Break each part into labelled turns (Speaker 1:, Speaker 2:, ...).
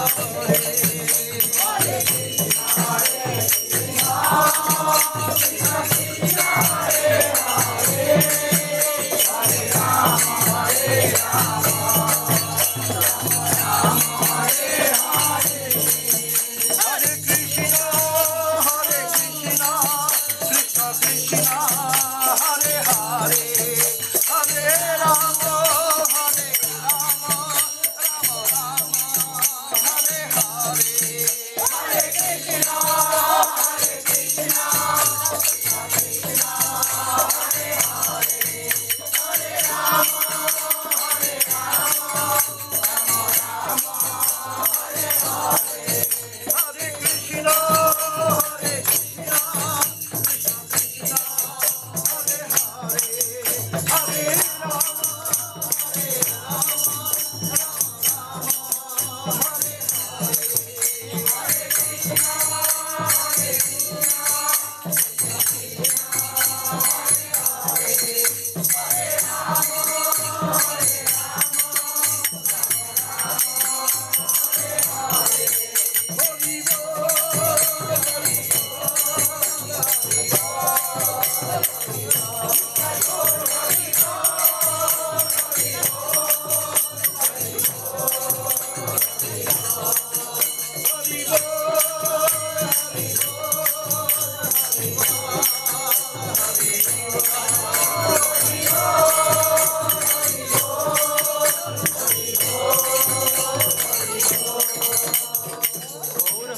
Speaker 1: Hare Krishna Hare Oh,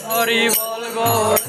Speaker 1: Hari Bal Gaur